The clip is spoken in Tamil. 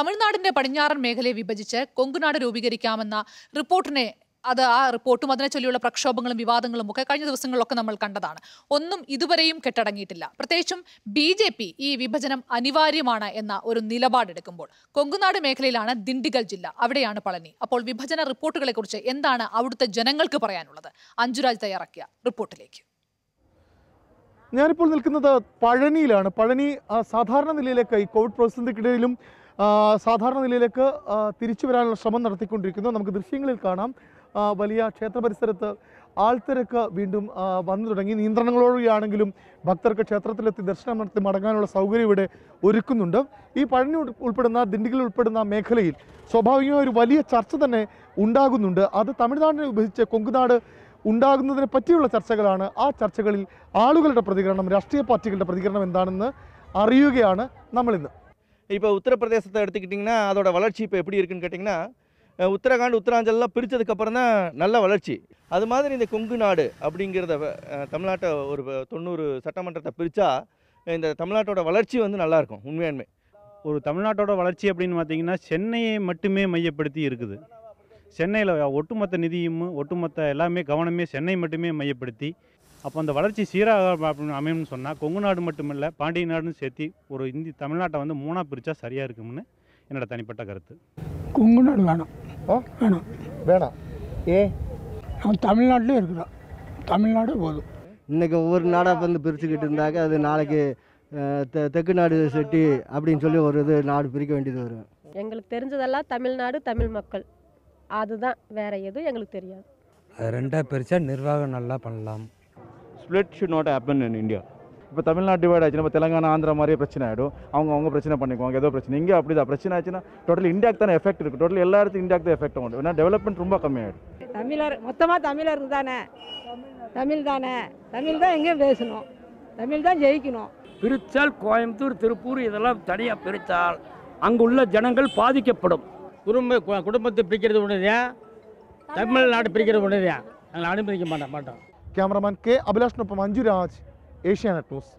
തമിഴ്നാടിന്റെ പടിഞ്ഞാറൻ മേഖലയെ വിഭജിച്ച് കൊങ്കുനാട് രൂപീകരിക്കാമെന്ന റിപ്പോർട്ടിനെ അത് ആ റിപ്പോർട്ടും അതിനെ ചൊല്ലിയുള്ള പ്രക്ഷോഭങ്ങളും വിവാദങ്ങളും ഒക്കെ കഴിഞ്ഞ ദിവസങ്ങളിലൊക്കെ നമ്മൾ കണ്ടതാണ്. ഒന്നും ഇതുവരെയും കെട്ടടങ്ങിയിട്ടില്ല. പ്രത്യേകിച്ചും ബി ജെ പി ഈ വിഭജനം അനിവാര്യമാണ് എന്ന ഒരു നിലപാടെടുക്കുമ്പോൾ കൊങ്കുനാട് മേഖലയിലാണ് ദിണ്ടിഗൽ ജില്ല അവിടെയാണ് പളനി. അപ്പോൾ വിഭജന റിപ്പോർട്ടുകളെ കുറിച്ച് എന്താണ് അവിടുത്തെ ജനങ്ങൾക്ക് പറയാനുള്ളത്? അഞ്ജുരാജ് തയ്യാറാക്കിയ റിപ്പോർട്ടിലേക്ക്. ഞാനിപ്പോൾ നിൽക്കുന്നത് പഴനിയിലാണ്. പഴനി സാധാരണ നിലയിലേക്ക് ഈ കോവിഡ് പ്രതിസന്ധിക്കിടയിലും സാധാരണ നിലയിലേക്ക് തിരിച്ചു വരാനുള്ള ശ്രമം നടത്തിക്കൊണ്ടിരിക്കുന്നു. നമുക്ക് ദൃശ്യങ്ങളിൽ കാണാം. വലിയ ക്ഷേത്ര പരിസരത്ത് ആൾത്തിരക്ക് വീണ്ടും വന്നു തുടങ്ങി. നിയന്ത്രണങ്ങളോടെയാണെങ്കിലും ഭക്തർക്ക് ക്ഷേത്രത്തിലെത്തി ദർശനം നടത്തി മടങ്ങാനുള്ള സൗകര്യം ഇവിടെ ഒരുക്കുന്നുണ്ട്. ഈ ഉൾ- ഉൾപ്പെടുന്ന ദിണ്ടിഗൽ ഉൾപ്പെടുന്ന മേഖലയിൽ സ്വാഭാവികമായ ഒരു വലിയ ചർച്ച തന്നെ ഉണ്ടാകുന്നുണ്ട്. അത് തമിഴ്നാടിനെ വിഭജിച്ച് കൊങ്കുനാട് ഉണ്ടാകുന്നതിനെ പറ്റിയുള്ള ചർച്ചകളാണ്. ആ ചർച്ചകളിൽ ആളുകളുടെ പ്രതികരണം രാഷ്ട്രീയ പാർട്ടികളുടെ പ്രതികരണം എന്താണെന്ന് അറിയുകയാണ് നമ്മളിന്ന്. இப்போ உத்தரப்பிரதேசத்தை எடுத்துக்கிட்டிங்கன்னா அதோட வளர்ச்சி இப்போ எப்படி இருக்குன்னு கேட்டிங்கன்னா உத்தரகாண்ட் உத்தராஞ்சல்லாம் பிரித்ததுக்கப்புறம் தான் நல்ல வளர்ச்சி. அது மாதிரி இந்த கொங்கு நாடு அப்படிங்கிறத தமிழ்நாட்டை ஒரு தொண்ணூறு சட்டமன்றத்தை பிரித்தா இந்த தமிழ்நாட்டோட வளர்ச்சி வந்து நல்லாயிருக்கும் உண்மையாண்மை ஒரு தமிழ்நாட்டோட வளர்ச்சி அப்படின்னு பார்த்தீங்கன்னா சென்னையை மட்டுமே மையப்படுத்தி இருக்குது. சென்னையில் ஒட்டுமொத்த நிதியும் ஒட்டுமொத்த எல்லாமே கவனமே சென்னை மட்டுமே மையப்படுத்தி அப்போ அந்த வளர்ச்சி சீராக அப்படின்னு அமையும்னு சொன்னால் கொங்கு நாடு மட்டுமில்லை பாண்டிய நாடுன்னு சேர்த்து ஒரு இந்தி தமிழ்நாட்டை வந்து மூணாக பிரித்தா சரியாக இருக்கும்னு என்னோட தனிப்பட்ட கருத்து. கொங்குநாடு வேணாம். ஆ? வேணாம். வேணாம். ஏ? நம்ம தமிழ்நாட்டிலே இருக்கிறோம். தமிழ்நாடு போதும். இன்றைக்கி ஒவ்வொரு நாடாக வந்து பிரிச்சுக்கிட்டு இருந்தாக்க அது நாளைக்கு தெ தெற்கு நாடு செட்டி அப்படின்னு சொல்லி ஒரு இது நாடு பிரிக்க வேண்டியது வரும். எங்களுக்கு தெரிஞ்சதெல்லாம் தமிழ்நாடு தமிழ் மக்கள். அதுதான். வேற எதுவும் எங்களுக்கு தெரியாது. அது ரெண்டாக பிரித்தா நிர்வாகம் நல்லா பண்ணலாம். Split should not happen in India இப்போ தமிழ்நாடு டிவைட் ஆச்சு நம்ம தெலுங்கானா ஆந்திரா மாதிரியே பிரச்சனை ஆகிடும் அவங்க அவங்க பிரச்சனை பண்ணிக்குவாங்க. ஏதோ பிரச்சனை. இங்கே அப்படி தான். பிரச்சனை ஆச்சுன்னா டோட்டல் இந்தியாவுக்கு தானே எஃபெக்ட் இருக்குது டோட்டல் எல்லா இடத்துக்கும் இந்தியாவுக்கு தான் எஃபெக்ட் ஆகும் ஏன்னா டெவலப்மெண்ட் ரொம்ப கம்மியாகிடும் தமிழர் மொத்தமாக தமிழர் தானே. தமிழ் தானே. தமிழ் தான் எங்கேயும் பேசணும். தமிழ் தான் ஜெயிக்கணும். பிரித்தால் கோயம்புத்தூர் திருப்பூர் இதெல்லாம் தனியாக பிரித்தால் அங்குள்ள ஜனங்கள் பாதிக்கப்படும். குடும்ப குடும்பத்தை பிரிக்கிறது ஒன்றுதான் தமிழ்நாடு பிரிக்கிறது ஒன்றுதான் நாங்கள் அனுமதிக்க மாட்டோம் மாட்டோம். Cameraman K അഭിലാഷിനൊപ്പം Anjuraj Asianet news